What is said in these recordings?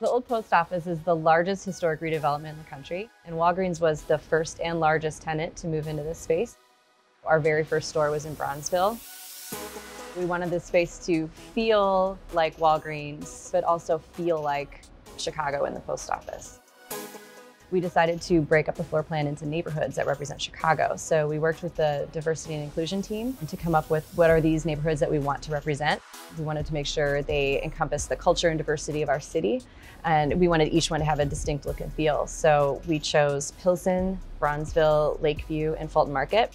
The old post office is the largest historic redevelopment in the country, and Walgreens was the first and largest tenant to move into this space. Our very first store was in Bronzeville. We wanted this space to feel like Walgreens, but also feel like Chicago in the post office we decided to break up the floor plan into neighborhoods that represent Chicago. So we worked with the diversity and inclusion team to come up with what are these neighborhoods that we want to represent. We wanted to make sure they encompass the culture and diversity of our city. And we wanted each one to have a distinct look and feel. So we chose Pilsen, Bronzeville, Lakeview, and Fulton Market.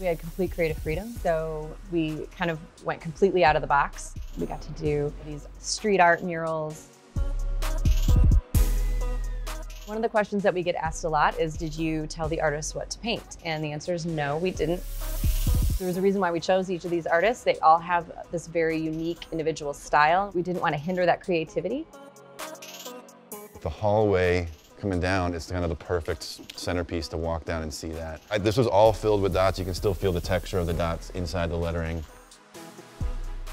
We had complete creative freedom, so we kind of went completely out of the box. We got to do these street art murals, one of the questions that we get asked a lot is, did you tell the artists what to paint? And the answer is no, we didn't. There was a reason why we chose each of these artists. They all have this very unique individual style. We didn't want to hinder that creativity. The hallway coming down is kind of the perfect centerpiece to walk down and see that. I, this was all filled with dots. You can still feel the texture of the dots inside the lettering.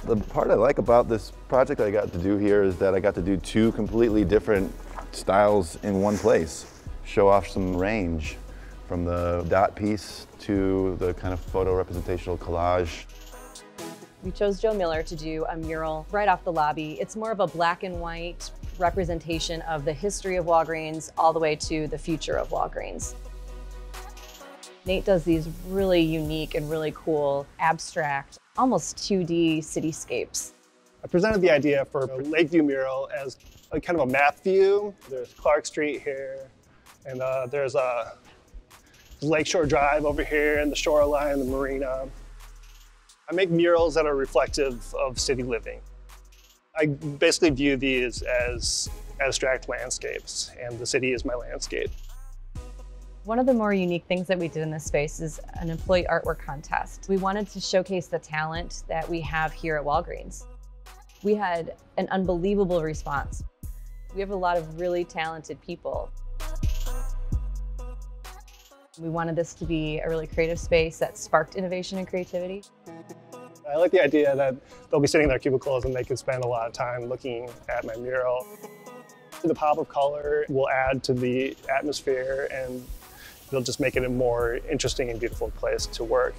The part I like about this project I got to do here is that I got to do two completely different styles in one place. Show off some range from the dot piece to the kind of photo representational collage. We chose Joe Miller to do a mural right off the lobby. It's more of a black and white representation of the history of Walgreens all the way to the future of Walgreens. Nate does these really unique and really cool, abstract, almost 2D cityscapes. I presented the idea for a Lakeview mural as a kind of a map view. There's Clark Street here, and uh, there's a Lakeshore Drive over here, and the shoreline, the marina. I make murals that are reflective of city living. I basically view these as abstract landscapes, and the city is my landscape. One of the more unique things that we did in this space is an employee artwork contest. We wanted to showcase the talent that we have here at Walgreens we had an unbelievable response. We have a lot of really talented people. We wanted this to be a really creative space that sparked innovation and creativity. I like the idea that they'll be sitting in their cubicles and they can spend a lot of time looking at my mural. The pop of color will add to the atmosphere and it'll just make it a more interesting and beautiful place to work.